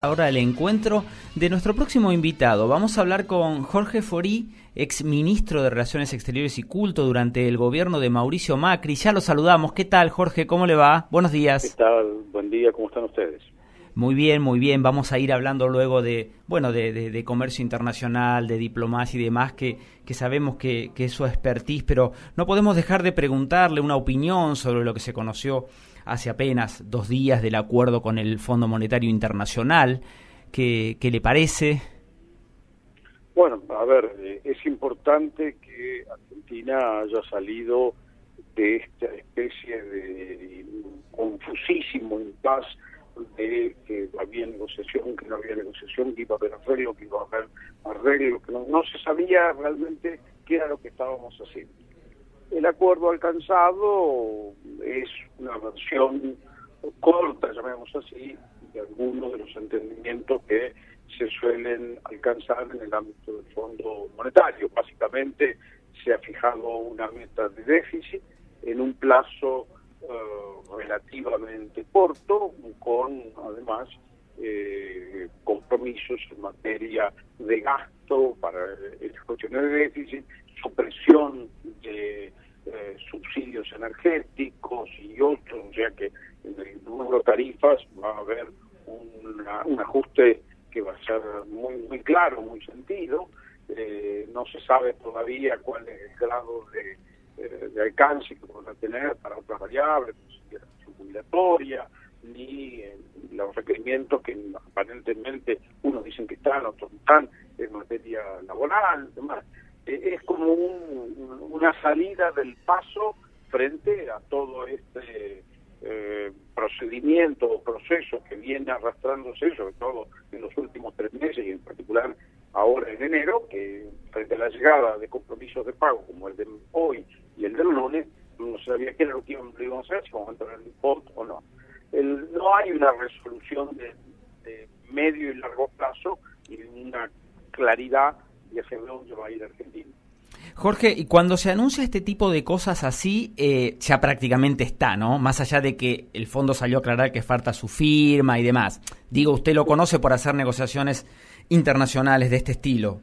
Ahora el encuentro de nuestro próximo invitado. Vamos a hablar con Jorge Forí, ex ministro de Relaciones Exteriores y Culto durante el gobierno de Mauricio Macri. Ya lo saludamos. ¿Qué tal, Jorge? ¿Cómo le va? Buenos días. ¿Qué tal? Buen día. ¿Cómo están ustedes? Muy bien, muy bien. Vamos a ir hablando luego de, bueno, de, comercio internacional, de diplomacia y demás, que, que sabemos que, que es su expertise, pero no podemos dejar de preguntarle una opinión sobre lo que se conoció hace apenas dos días del acuerdo con el Fondo Monetario Internacional. ¿Qué, le parece? Bueno, a ver, eh, es importante que Argentina haya salido de esta especie de confusísimo impas de que había negociación, que no había negociación, que iba a haber arreglo, que iba a haber arreglo, que no se sabía realmente qué era lo que estábamos haciendo. El acuerdo alcanzado es una versión corta, llamemos así, de algunos de los entendimientos que se suelen alcanzar en el ámbito del Fondo Monetario. Básicamente se ha fijado una meta de déficit en un plazo eh, relativamente corto, con además eh, compromisos en materia de gasto para las cuestiones de déficit, supresión de eh, subsidios energéticos y otros, o sea que en el número de tarifas va a haber un ajuste que va a ser muy muy claro, muy sentido. Eh, no se sabe todavía cuál es el grado de, eh, alcance que van a tener para otras variables, la jubilatoria, ni los requerimientos que aparentemente unos dicen que están, otros no están en materia laboral, demás. Eh, es como una salida del paso frente a todo este eh, procedimiento o proceso que viene arrastrándose, sobre todo en los últimos tres meses y en particular ahora en enero, que frente a la llegada de compromisos de pago como el de hoy y el del lunes, no sabía qué era lo que íbamos a hacer, si vamos a entrar en el POT o no. no hay una resolución de, de medio y largo plazo y una claridad y hacia dónde va a ir Argentina. Jorge, y cuando se anuncia este tipo de cosas así, eh, ya prácticamente está, ¿no? Más allá de que el fondo salió a aclarar que falta su firma y demás. Digo, usted lo conoce por hacer negociaciones internacionales de este estilo.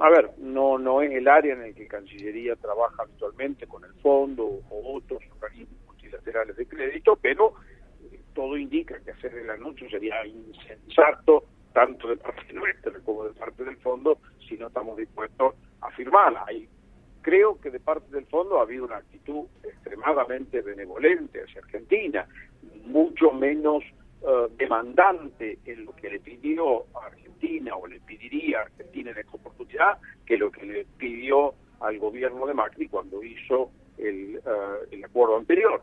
A ver, no no es el área en el que Cancillería trabaja habitualmente con el fondo o otros organismos multilaterales de crédito, pero eh, todo indica que hacer el anuncio sería insensato tanto de parte nuestra como de parte del fondo si no estamos dispuestos a firmarla. Y creo que de parte del fondo ha habido una actitud extremadamente benevolente hacia Argentina, mucho menos eh, demandante en lo que le pidió a Argentina o le pediría a Argentina en esta oportunidad que lo que le pidió al gobierno de Macri cuando hizo el, eh, el acuerdo anterior.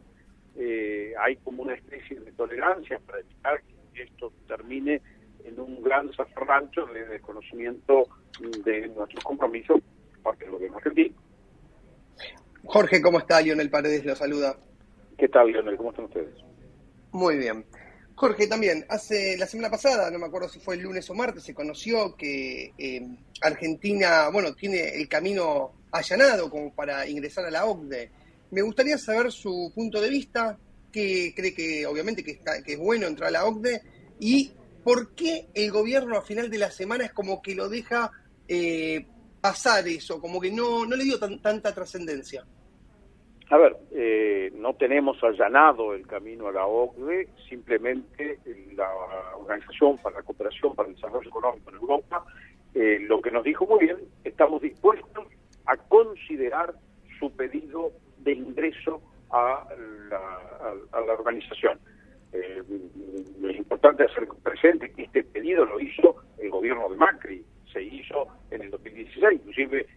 Eh, hay como una especie de tolerancia para evitar que esto termine en un gran zafarrancho de desconocimiento de nuestros compromisos parte del gobierno argentino. Jorge, ¿cómo está? Lionel Paredes lo saluda. ¿Qué tal, Lionel? ¿Cómo están ustedes? Muy bien. Jorge, también, hace la semana pasada, no me acuerdo si fue el lunes o martes, se conoció que eh, Argentina, bueno, tiene el camino allanado como para ingresar a la OCDE. Me gustaría saber su punto de vista, que cree que obviamente que, está, que es bueno entrar a la OCDE y ¿por qué el gobierno a final de la semana es como que lo deja eh, pasar eso, como que no, no le dio tanta trascendencia? A ver, eh, no tenemos allanado el camino a la OCDE, simplemente la Organización para la Cooperación para el Desarrollo Económico en Europa eh, lo que nos dijo muy bien, estamos dispuestos a considerar su pedido de ingreso a la organización. Eh, es importante hacer presente que este pedido lo hizo el gobierno de Macri, se hizo en el 2016, inclusive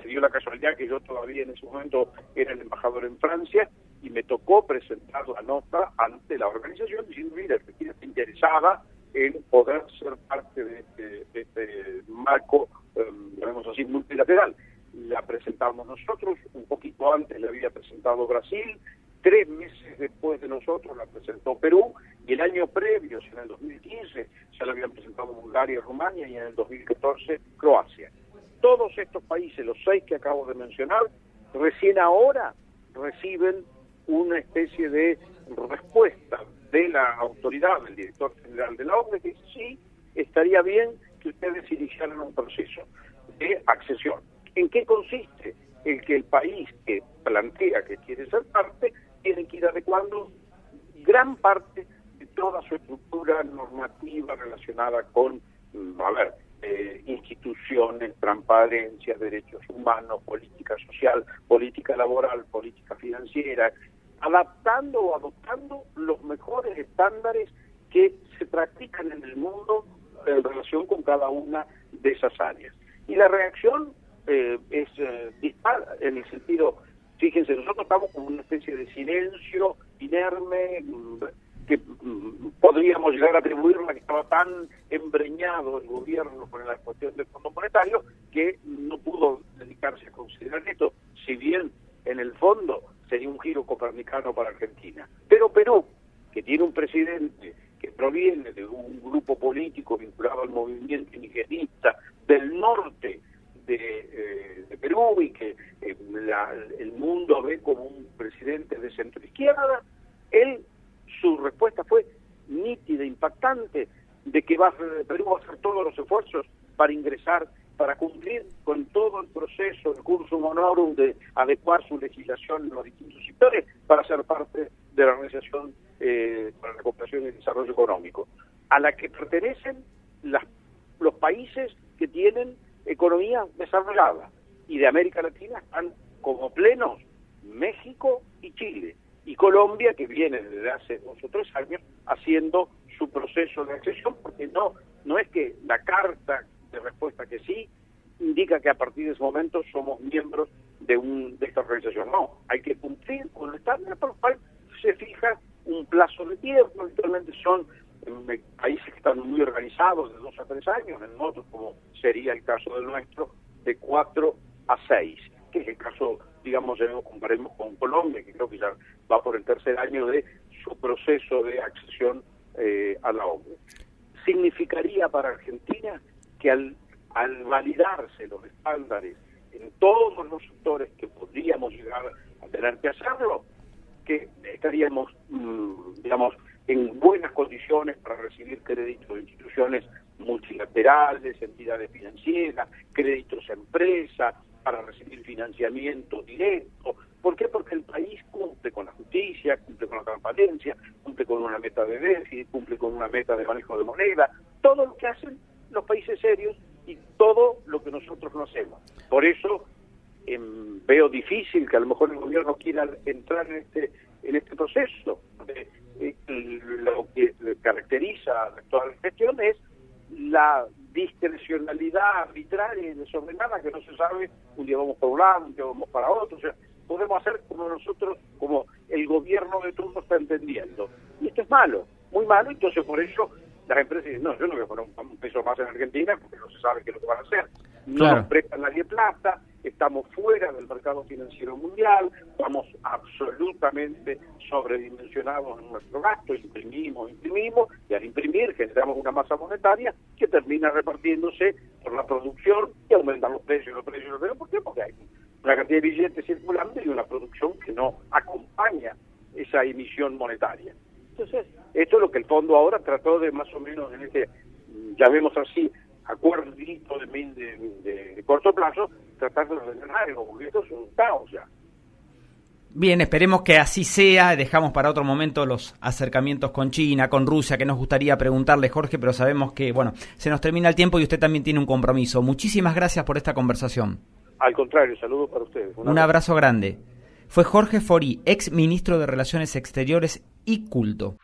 se dio la casualidad que yo todavía en ese momento era el embajador en Francia y me tocó presentar la nota ante la organización diciendo, mira, Argentina está interesada en poder ser parte de este, este marco, eh, así, multilateral. La presentamos nosotros, un poquito antes la había presentado Brasil, Tres meses después de nosotros la presentó Perú y el año previo, en el 2015, ya la habían presentado Bulgaria y Rumania y en el 2014 Croacia. Todos estos países, los seis que acabo de mencionar, recién ahora reciben una especie de respuesta de la autoridad, del director general de la ONU, que sí, estaría bien que ustedes iniciaran un proceso de accesión. ¿En qué consiste? El que el país que plantea que quiere ser parte tiene que ir adecuando gran parte de toda su estructura normativa relacionada con, mm, a ver, eh, instituciones, transparencia, derechos humanos, política social, política laboral, política financiera, adaptando o adoptando los mejores estándares que se practican en el mundo en relación con cada una de esas áreas. Y la reacción eh, es eh, dispar en el sentido, fíjense, nosotros estamos como una especie de silencio inerme mm, que mm, podríamos llegar a atribuirla que estaba tan embreñado el gobierno con la cuestión del Fondo Monetario que no pudo dedicarse a considerar esto, si bien en el fondo sería un giro copernicano para Argentina. Pero Perú, que tiene un presidente que proviene de un grupo político vinculado al movimiento indigenista del norte de, eh, Perú y que eh, el mundo ve como un presidente de centro izquierda, él, su respuesta fue nítida, impactante, de que va, Perú va a hacer todos los esfuerzos para ingresar, para cumplir con todo el proceso, el curso honorum de adecuar su legislación en los distintos sectores para ser parte de la Organización eh, para la Cooperación y el Desarrollo Económico, a la que pertenecen las, los países que tienen economía desarrollada. Y de América Latina están como plenos México y Chile. Y Colombia, que viene desde hace dos o tres años haciendo su proceso de accesión, porque no, no es que la carta de respuesta que sí indica que a partir de ese momento somos miembros de, un, de esta organización. No, hay que cumplir con el estándar por el cual se fija un plazo de tiempo, habitualmente son de dos a tres años, en otros, como sería el caso del nuestro, de cuatro a seis, que es el caso, digamos, comparemos con Colombia, que creo que ya va por el tercer año de su proceso de accesión eh, a la ONU. Significaría para Argentina que al, al validarse los estándares en todos los sectores que podríamos llegar a tener que hacerlo, que estaríamos, mm, digamos, en buenas condiciones para recibir créditos de instituciones multilaterales, entidades financieras, créditos a empresas, para recibir financiamiento directo. ¿Por qué? Porque el país cumple con la justicia, cumple con la transparencia, cumple con una meta de déficit, cumple con una meta de manejo de moneda, todo lo que hacen los países serios y todo lo que nosotros no hacemos. Por eso em, veo difícil que a lo mejor el gobierno quiera entrar en en este proceso. Eh, lo que caracteriza a la actual gestión es la discrecionalidad arbitraria y desordenada que no se sabe, un día vamos para un lado, un día vamos para otro, o sea, podemos hacer como nosotros, como el gobierno de turno está entendiendo. Y esto es malo, muy malo, entonces por eso las empresas dicen, no, yo no voy a poner un, peso más en Argentina porque no se sabe qué es lo que van a hacer. No nos prestan nadie plata, estamos fuera del mercado financiero mundial, estamos absolutamente sobredimensionados en nuestro gasto, imprimimos, imprimimos, y al imprimir generamos una masa monetaria que termina repartiéndose por la producción y aumentan los precios, los precios, los precios. ¿Por qué? Porque hay una cantidad de billetes circulando y una producción que no acompaña esa emisión monetaria. Entonces, esto es lo que el fondo ahora trató de más o menos en este, llamemos así, de, de corto plazo, tratar de ordenar algo, porque esto es un caos ya. Bien, esperemos que así sea. Dejamos para otro momento los acercamientos con China, con Rusia, que nos gustaría preguntarle, Jorge, pero sabemos que, bueno, se nos termina el tiempo y usted también tiene un compromiso. Muchísimas gracias por esta conversación. Al contrario, saludos para ustedes. Un, abrazo grande. Fue Jorge Fori, ex ministro de Relaciones Exteriores y Culto.